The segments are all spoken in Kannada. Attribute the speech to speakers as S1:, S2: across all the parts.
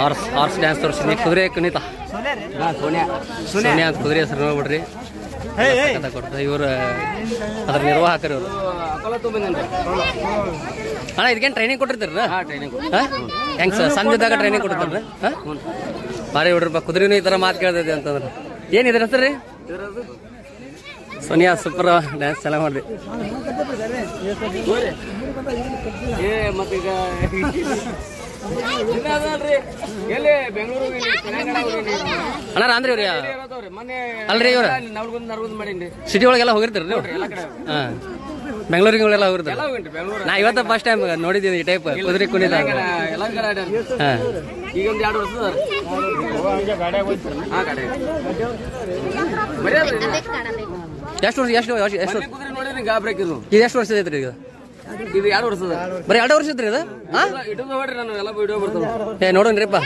S1: ಹಾರ್ಸ್ ಹಾರ್ಸ್ ಡ್ಯಾನ್ಸ್ ತೋರಿಸಿದ್ನಿ ಕುದುರೆ ಕುಣಿತ. ಸೋನಿಯಾ ಅಂತ ಕುದುರೆ ಹೆಸರು ನೋಡ್ಬಿಡ್ರಿ. ಇವರು ಕೊಡ್ತಾರೆ ಇವ್ರು ಅದ್ರ ನಿರ್ವಾಹಕರು ಇವರು. ಅಣ್ಣ ಇದಕ್ಕೇನು ಟ್ರೈನಿಂಗ್ ಕೊಟ್ಟಿರ್ತಾರ ಹೆಂಗ್ ಸರ್ ಸಂಜೆದಾಗ ಟ್ರೈನಿಂಗ್ ಕೊಡ್ತಾರ ಬಾರಿ ಹುಡ್ರಪ್ಪ ಕುದುರೆನೂ ಈ ಥರ ಮಾತು ಕೇಳ್ತೈತಿ ಅಂತಂದ್ರೆ. ಏನು ಇದ್ರ ಹೆಸರು ರೀ? ಸೋನಿಯಾ ಸೂಪರ್ ಡ್ಯಾನ್ಸ್ ಚೆನ್ನಾಗಿ ಮಾಡಿದೆ.
S2: ಏ ಮತ್ತೀಗ ಎಲ್ಲಿ? ಬೆಂಗಳೂರು
S1: ಅಣ್ಣ ಅಂದ್ರಿ ಇವ್ರಿ?
S2: ಮೊನ್ನೆ
S1: ಅಲ್ರಿ ಇವ್ರ? ಸಿಟಿ ಒಳಗೆಲ್ಲ ಹೋಗಿರ್ತೀರಿ ನೀವು? ಹಾಂ. ಬೆಂಗಳೂರಿಗೆಲ್ಲ ಹೋಗಿರ್ತಾರೆ? ನಾ ಇವತ್ತ ಫಸ್ಟ್ ಟೈಮ್ ನೋಡಿದ್ದೀನಿ ಈ ಟೈಪ್ ಕುದುರೆ ಕುಣಿತ.
S2: ಎಲ್ಲ
S1: ಹಾಂ.
S2: ಈಗ ಒಂದು ಎರಡು ಹಾ
S1: ಎಷ್ಟು ವರ್ಷ ಎಷ್ಟು ಎಷ್ಟು ಎಷ್ಟು ವರ್ಷ
S2: ನೋಡಿದ್ರಿ ಗಾಬ್ರಿ ಹಾಕಿದ್ರು
S1: ಇದು. ಎಷ್ಟು ವರ್ಷ ಐತ್ರಿ ಈಗ?
S2: ಇದು ಎರಡು ವರ್ಷದ.
S1: ಬರೀ ಎರಡು ವರ್ಷ ಐತ್ರಿ ಇದು? ಹಾಂ
S2: ಇಟ್ಟು ನೋಡ್ರಿ ನಾನು ಎಲ್ಲ ವಿಡಿಯೋ ಬರ್ತಾವ.
S1: ಏ ನೋಡೋಣ್ರಿಪ್ಪ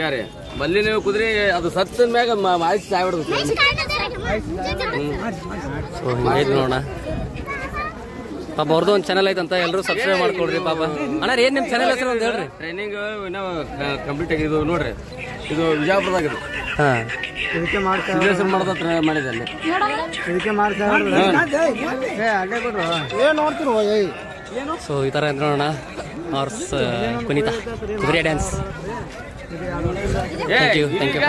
S2: ಯಾರಿ ಬಲ್ಲಿ ನೀವು ಕುದುರೆ ಅದು ಸತ್ತಿನ ಮ್ಯಾಗ ಮಾಹಿತಿ ಸಾಯ್ಬಿಡ್ದು
S1: ನೋಡೋಣ. ಪಾಪ ಅವ್ರದ್ದು ಒಂದು ಚಾನಲ್ ಐತಂತ ಎಲ್ಲರೂ ಸಬ್ಸ್ಕ್ರೈಬ್ ಮಾಡ್ಕೊಡ್ರಿ ಪಾಪ. ಅಣ್ಣ ಏನ್ ನಿಮ್ ಚಾನಲ್ ಹೆಸರು ಅಂತ ಹೇಳ್ರಿ?
S2: ಟ್ರೈನಿಂಗ್ ಇನ್ನೂ ಕಂಪ್ಲೀಟ್ ಆಗಿದ್ದು ಇದು ನೋಡ್ರಿ. ಇದು ವಿಜಯಪುರದಾಗ ಇದು. ಸಿದ್ದೇಶ್ವರ ಟ್ರೈ ಮಾಡಿದೆ ಅಲ್ಲಿ.
S1: ಸೊ ಈ ತರ ಅಂತ ನೋಡೋಣ. ಆರ್ಸ್ ಕುನಿತಾ ಕುದುರೆ dance thank you thank you